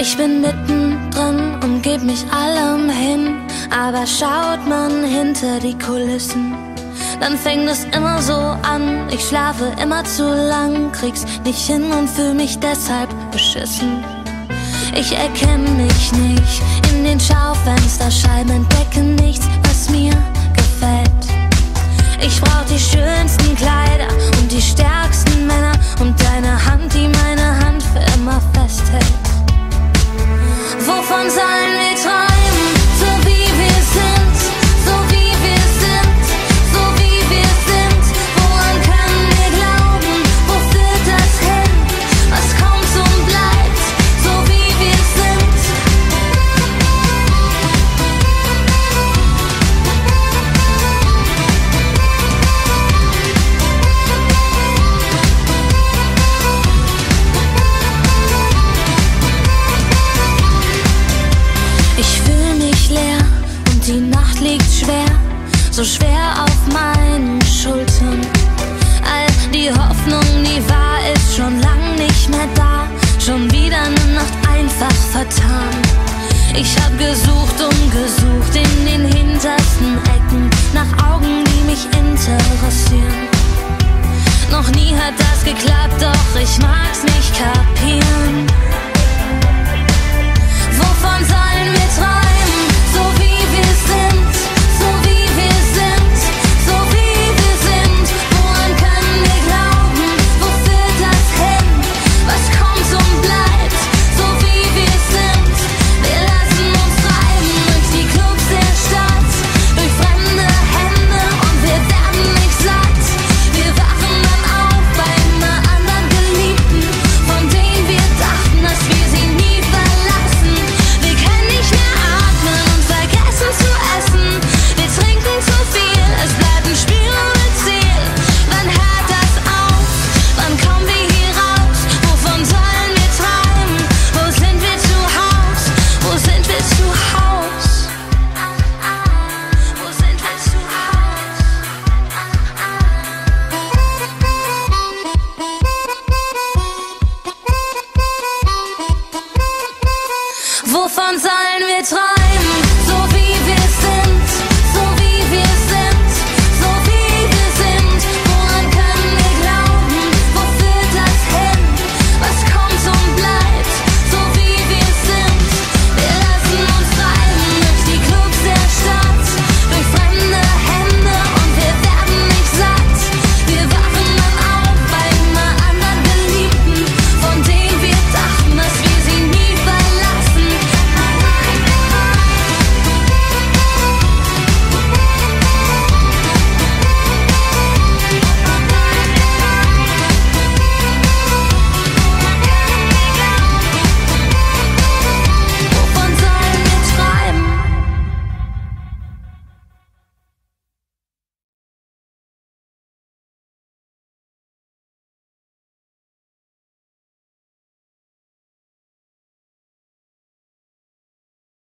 Ich bin mittendrin und geb mich allem hin, aber schaut man hinter die Kulissen, dann fängt es immer so an. Ich schlafe immer zu lang, krieg's nicht hin und fühl mich deshalb beschissen. Ich erkenne mich nicht in den Schaufensterscheiben, entdecke nichts, was mir gefällt. Ich brauch die schönsten Kleider und die stärksten so schwer auf meinen Schultern. All die Hoffnung, die war, ist schon lang nicht mehr da. Schon wieder eine Nacht einfach vertan. Ich hab gesucht und gesucht in den hintersten Ecken nach Augen, die mich interessieren. Noch nie hat das geklappt, doch ich mag Wovon sollen wir träumen?